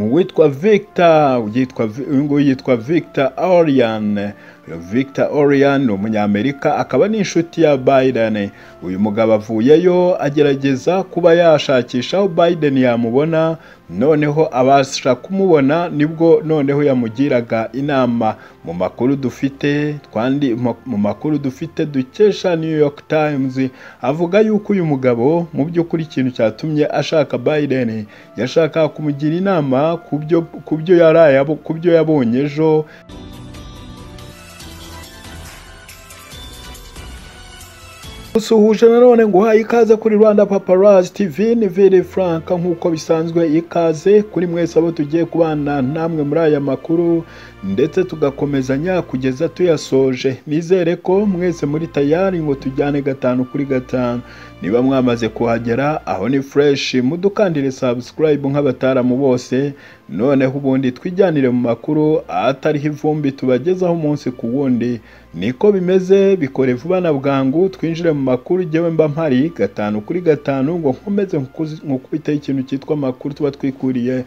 uwitwa Victor uyu nguyu yitwa Victor Orion Victor Orion ni umunyamerika akaba n'inshuti ya Biden. Uyu mugabo avuyeyo agerageza kuba yashakisha aho Biden yamubona noneho abasha kumubona ni bwo noneho yamugiraga inama. Mu makuru dufite twandi mu makuru dufite dukesha New York Times avuga yuko uyu mugabo mu by'ukuri ikintu cyatumye ashaka Biden. Yashakaga kumugira inama kubyo kubyo yaraye kubyo yabonye ejo. Usuhuje nanone ngo uhaye ikaze kuri Rwanda Paparazzi TV ni Vere Frank. Nk'uko bisanzwe ikaze kuri mwese abo tugiye kubana namwe muri aya makuru ndetse tugakomezanya kugeza tuyasoje. Nizere ko mwese muri tayari ngo tujyane gatanu kuri gatanu. Niba mwamaze kuhagera aho ni fresh. Mudukandire subscribe nk'abataramu bose. Noneho ubundi twijyanire mu makuru atariho ivumbi tubagezaho umunsi ku wundi. Niko bimeze bikore vuba na bwangu twinjire mu makuru jyewe mba mpari gatanu kuri gatanu ngo nkomeze nkukubiteho ikintu cyitwa amakuru tuba twikuriye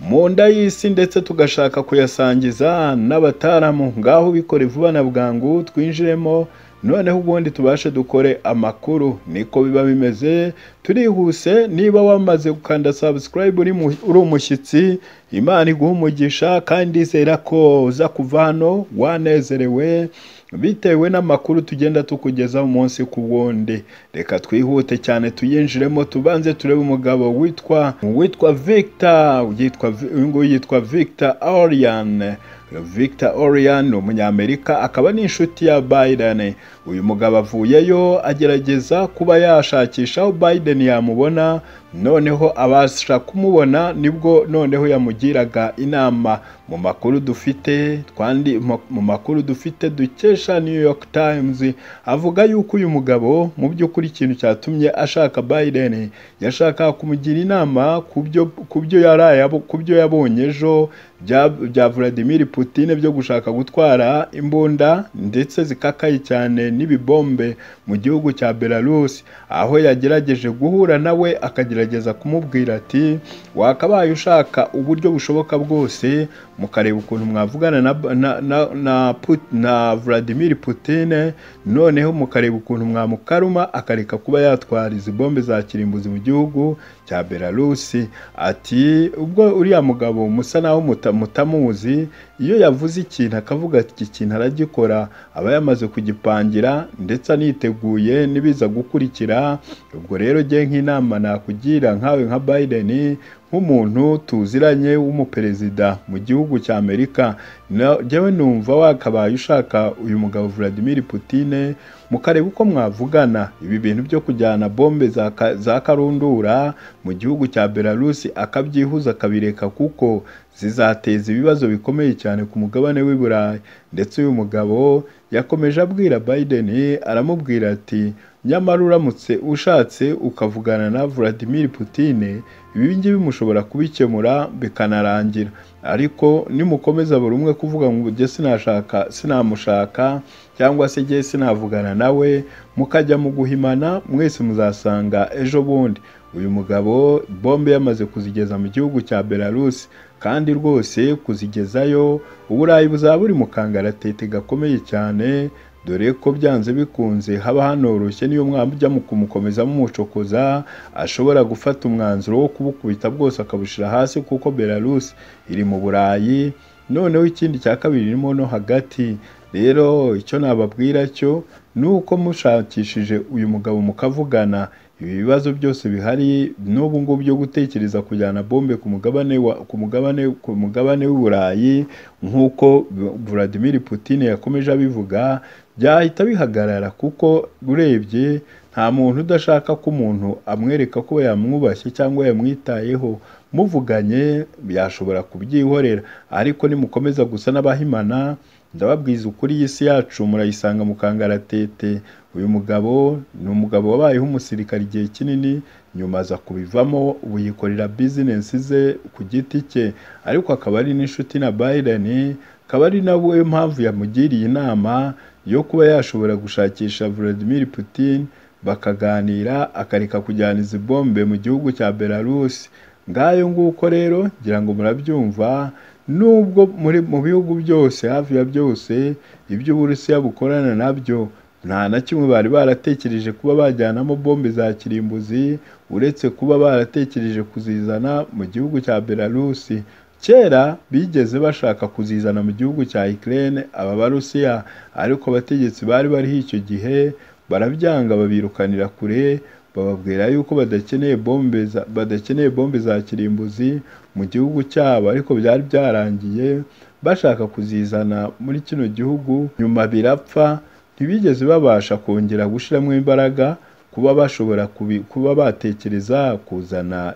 mu nda y'isi ndetse tugashaka kuyasangiza n'abataramu. Ngaho bikore vuba na bwangu twinjiremo noneho ubundi tubashe dukore amakuru. Niko biba bimeze turihuse niba wamaze gukanda subscribe uri umushyitsi imana iguha umugisha kandi izera ko uza kuva hano wanezerewe. Bitewe n'amakuru tugenda tukugezaho umunsi ku wundi reka twihute cyane tuyinjiremo tubanze turebe umugabo witwa witwa Victor uyu nguyu yitwa Victor Orion Victor Orion ni umunyamerika akaba n'inshuti ya Biden. Uyu mugabo avuyeyo agerageza kuba yashakisha aho Biden yamubona noneho abasha kumubona ni bwo noneho yamugiraga inama. Mu makuru dufite twandi mu makuru dufite dukesha New York Times avuga yuko uyu mugabo mu by'ukuri ikintu cyatumye ashaka Biden yashakaga kumugira inama kubyo kubyo yaraye kubyo yabonye ejo bya Vladimir Putin byo gushaka gutwara imbunda ndetse zikakaye cyane n'ibibombe mu gihugu cya Belarus. Aho yagerageje guhura nawe akagerageza kumubwira ati wakabaye ushaka uburyo bushoboka bwose mukareba ukuntu mwavugana na, na, na, na, Put, na Vladimir Putin noneho mukareba ukuntu mwamukaruma akareka kuba yatwara izi bombe za kirimbuzi mu gihugu cya Belarus. Ati ubwo uriya mugabo musa naho mutamuzi iyo yavuze ikintu akavuga iki kintu aragikora. Aba yamaze kugipangira ndetse aniteguye n'ibiza gukurikira. Ubwo rero jye nk'inama nakugira nkawe nka Biden nk'umuntu tuziranye w'umuperezida mu gihugu cya Amerika. Njyewe numva wakabaye ushaka uyu mugabo Vladimir Putin mukareba uko mwavugana. Ibi bintu byo kujyana bombe za karundura mu gihugu cya Belarus akabyihuza akabireka kuko zizateza ibibazo bikomeye cyane ku mugabane w'i Burayi. Ndetse uyu mugabo yakomeje abwira Biden aramubwira ati nyamara uramutse ushatse ukavugana na Vladimir Putin ibi ngibi mushobora kubikemura bikanarangira. Ariko nimukomeza buri umwe kuvuga ngo ujye sinashaka sinamushaka cyangwa se jye sinavugana nawe mukajya mu guhimana mwese muzasanga ejo bundi. Uyu mugabo bombe yamaze kuzigeza mu gihugu cya Belarus kandi rwose kuzigezayo uburayi buzaba buri mu kangaratete gakomeye cyane dore ko byanze bikunze haba hanoroshye niyo mwajya mu kumukomeza mumucokoza ashobora gufata umwanzuro wo kubukubita bwose akabushyira hasi kuko Belarus iri mu Burayi noneho ikindi cya kabiri irimo no hagati. Rero icyo nababwira cyo ni uko mushakishije uyu mugabo mukavugana. Ibi bibazo byose bihari n'ubu ngubu byo gutekereza kujyana bombe ku mugabane ku mugabane ku mugabane w'i Burayi nk'uko Vladimir Putin yakomeje abivuga byahita bihagarara kuko urebye nta muntu udashaka ko umuntu amwereka ko yamwubashye cyangwa yamwitayeho. Muvuganye byashobora kubyihorera. Ariko nimukomeza gusa n'abahimana ndababwiza ukuri iyi si yacu murayisanga mu kangaratete uyu mugabo ni umugabo wabayeho umusirikare igihe kinini nyuma aza kubivamo ubu yikorera bizinesi ze ku giti cye. Ariko akaba ari n'inshuti na Biden akaba ari nawe mpamvu yamugiriye inama yo kuba yashobora gushakisha Vladimir Putin. Bakaganira akareka kujyana izi bombe mu gihugu cya Belarus. Ngayo nguko rero ngira ngo murabyumva nubwo mu bihugu byose hafi ya byose ibyo uburusiya bukorana na byo nta na kimwe bari baratekereje kuba bajyanamo bombe za kirimbuzi uretse kuba baratekereje kuzizana mu gihugu cya belarusi kera bigeze bashaka kuzizana mu gihugu cya Ukraine aba barusiya ariko abategetsi bari bariho icyo gihe? Barabyanga babirukanira kure bababwira yuko badakeneye bombe badakeneye bombe za kirimbuzi mu gihugu cyabo ariko byari byarangiye bashaka kuzizana muri kino gihugu nyuma birapfa ntibigeze babasha kongera gushyiramo imbaraga kuba bashobora kuba batekereza kuzana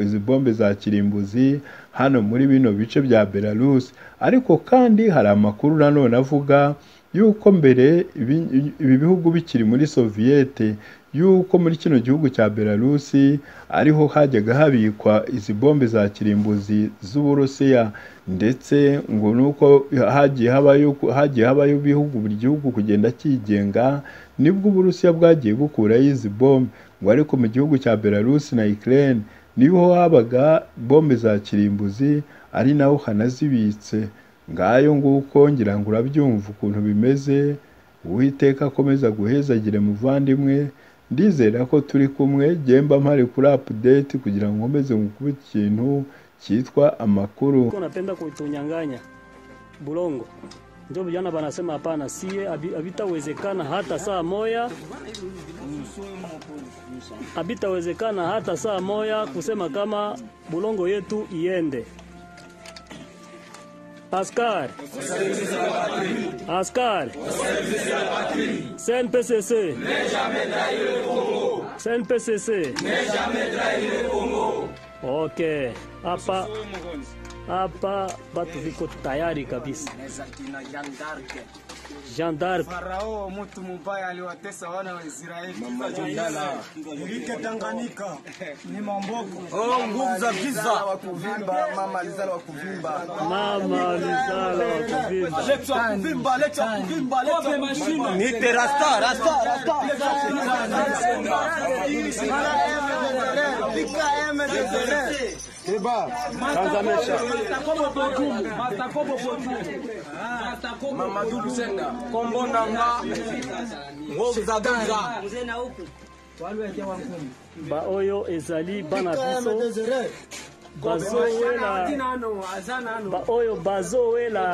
izi bombe za kirimbuzi hano muri bino bice bya Belarus. Ariko kandi hari amakuru nanone avuga yuko mbere ibi bihugu bikiri muri Soviete yuko muri kino gihugu cya Belarusi ariho hajyaga habikwa izi bombe za kirimbuzi z'Uburusiya. Ndetse ngo nuko hagiye habayo ibihugu buri gihugu kugenda cyigenga ni bwo Uburusiya bwagiye bukurayo izi bombe. Ngo ariko mu gihugu cya Belarus na Ukraine ni ho habaga bombe za kirimbuzi ari naho hanazibitse. Ngayo nguko ngira ngo urabyumva ukuntu bimeze uwiteka akomeza guhezagire muvandimwe ndizera ko turi kumwe gemba mpari kuri update kugira ngo nkomeze ngukube ikintu cyitwa amakuru. Napenda kutunyang'anya bulongo, ndio vijana wanasema hapana, sie habi- habitawezekana hata saa moya, habitawezekana hata saa moya kusema kama bulongo yetu iende. Askar. Askar. CNPCC. N'est jamais trahi le Congo. CNPCC. N'est jamais trahi le Congo. Ok. Hapa hapa watu viko tayari kabisa. Jean d'Arc. Farao mtu mbaya aliwatesa wana wa Israeli. Mama Jondala. Ilike Tanganyika. Ni mamboko. Oh, nguvu za giza. Wa kuvimba, mama Lizala wa kuvimba. Mama Lizala wa kuvimba. Leto kuvimba, leto kuvimba, leto mashine. Ni terasta, rasta, rasta. ikm dezere eba tanzamesha matakobo bojumu matakobo bojumu matakobo mamadu lusenga kombo nanga. Ngozaganza baoyo ezali bana biso. oyo bazowela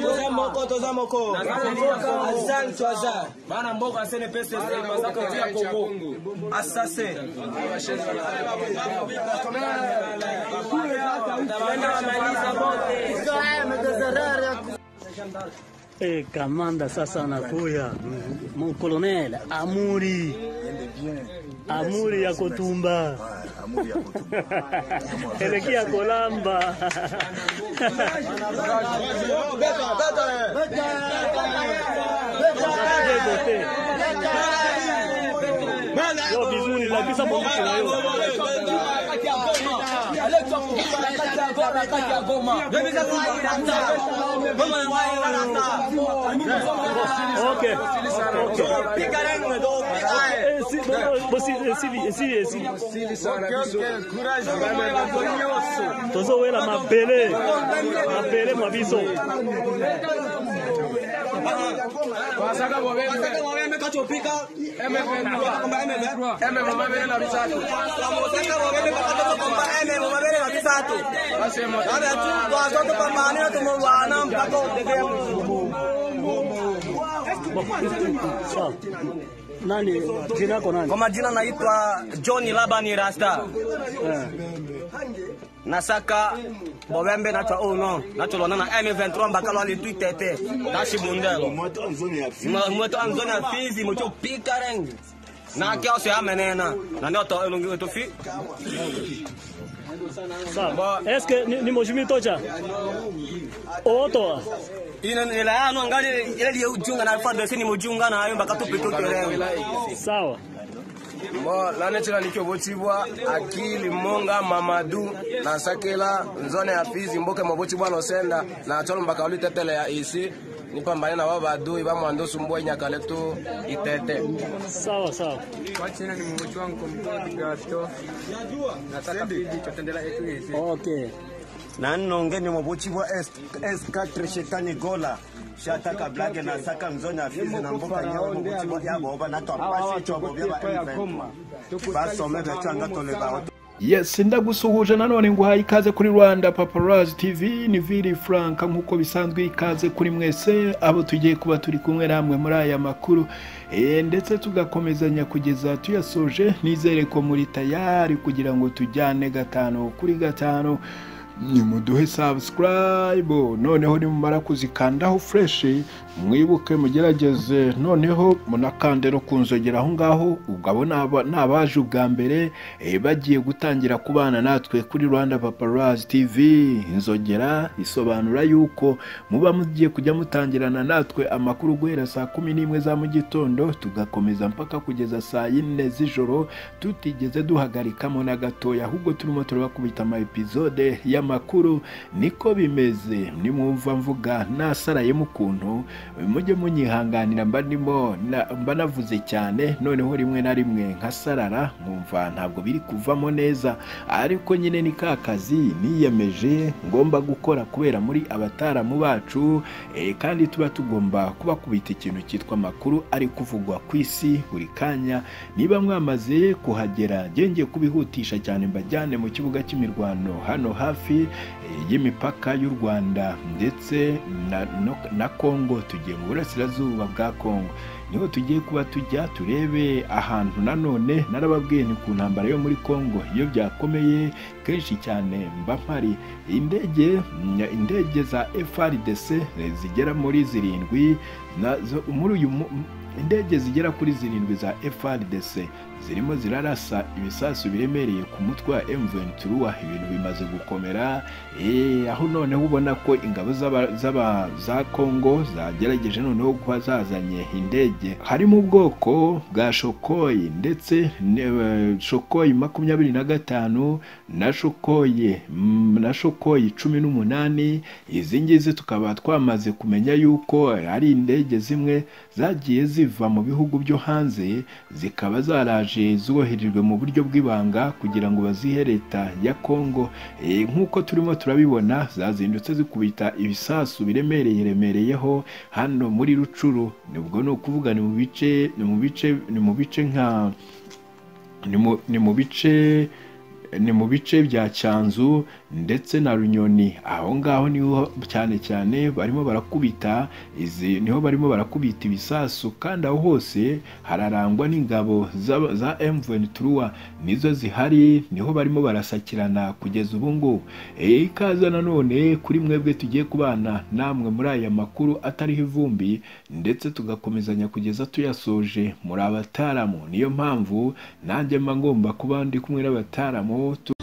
toza moko toza moko azali to aza bana mboka asene pese ya kongo asase tunaamaliza bote Eh, kamanda sasa anakuya. Mkolonel amuri. Amuri ya kutumba. Elekia kolamba. Yo vizuri lakisa bomukunayo tozowela mabele. Mabele mwa biso. Risacho Pika, MFN, compa MFN, MFN, mabele na Risacho. Tunamtaka wageni wakatoka compa MFN, mabele na Risacho. Baada ya tu kwa zote pambania tumewana mpaka udege. Nani jina yako nani? Kwa majina naitwa John Labani Rasta. Yeah. nasaka bobembe na twa uno na twa lona na eh, M23 mbaka lwa litu tete. Tashi bundelo. Mweto anzoni ya fizi. Mweto ah, pika rengi na kia ose amenena na ndio to elongi wetu fi. Sawa eske ni, ni mojimi tocha? Oto ina ila ah, anu angali ile ile ujunga na alfa dosi mojunga na ayo mbaka tupe leo sawa bo lani ti ka ni kyobo ti bua akili monga mamadu na sakela nzone ya fizi mboke mobo ti bwa lo senda na tolo mbaka olu tetele ya isi ni pambane na ba badu i ba mwando sumbua i nyaka le sawa sawa. Kwa china ni mungu wangu kumtoa bigato nataka pidi chotendela yetu isi okay. Na nnonge ni mobochibwa s4 shetani gola. Shataka blage na saka mzoni afizi na mboka nyawe mobochibwa yaboba na twapasi twabobya ba M23 basome toleba yes ndagusuhuje nanone nguhaye ikaze kuri rwanda paparazzi tv ni viri frank nk'uko bisanzwe ikaze kuri mwese abo tugiye kuba turi kumwe namwe muri aya makuru. E, ndetse tugakomezanya kugeza tuyasoje nizere ko muri tayari kugira ngo tujyane gatanu kuri gatanu. Nimuduhe subscribe. Noneho nimumara kuzikandaho fresh mwibuke mugerageze. Noneho munakande no kunzogera aho ngaho ubwo abo ni aba- ni abaje ubwa mbere eh, bagiye gutangira kubana natwe kuri rwanda paparazzi tv inzogera isobanura yuko muba mugiye kujya mutangirana natwe amakuru guhera saa kumi n'imwe za mu gitondo tugakomeza mpaka kugeza saa yine z'ijoro tutigeze duhagarikamo na gatoya ahubwo turimo turabakubita ama episode y'amakuru niko bimeze. Nimwumva mvuga nasarayemo ukuntu mujye munyihanganira mba ndimo mba navuze cyane noneho rimwe na rimwe nkasarara nkumva ntabwo biri kuvamo neza. Ariko nyine ni ka kazi niyemeje ngomba gukora kubera muri abataramu bacu eh, kandi tuba tugomba kubakubita ikintu cyitwa amakuru ari kuvugwa ku isi buri kanya. Niba mwamaze kuhagera ngiye kubihutisha cyane mbajyane mu kibuga cy'imirwano hano hafi y'imipaka y'u Rwanda ndetse na, Congo tugiye mu burasirazuba bwa Congo. Niho tugiye kuba tujya turebe ahantu nanone narababwiye ni ku ntambara yo muri Congo. Iyo byakomeye kenshi cyane mba mpari. Indege indege za FRDC eh, zigera muri zirindwi muri uyu mu- indege zigera kuri zirindwi za FRDC zirimo zirarasa ibisasu biremereye ku mutwe wa M23 ibintu bimaze gukomera. Eh, aho noneho ubona ko ingabo za Congo zagerageje noneho kuba zazanye indege. Harimo ubwoko bwa Shokoyi ndetse Shokoyi makumyabiri na gatanu na Shokoyi mm, na Shokoyi cumi n'umunani izi ngizi tukaba twamaze kumenya yuko ari indege zimwe zagiye ziva mu bihugu byo hanze zikaba zaraje zoherejwe mu buryo bw'ibanga kugira ngo bazihe leta ya Congo. Eh, nk'uko turimo turabibona zazindutse zikubita ibisasu biremereye remereyeho hano muri Rucuru ni bwo ni ukuvuga ni mu bice ni mu bice ni mu bice nka ni mu bice ni mu bice bya cyanzu ndetse na runyoni. Aho ngaho ni ho cyane cyane barimo barakubita izi ni ho barimo barakubita ibisasu kandi aho hose hararangwa n'ingabo za, M23. Nizo zihari ni ho barimo barasakirana kugeza ubu ngubu ikaza nanone kuri mwebwe tugiye kubana namwe muri aya makuru atariho ivumbi ndetse tugakomezanya kugeza tuyasoje. Muri abataramu niyo mpamvu nanjye mba ngomba kuba ndi kumwe n'abataramu aborto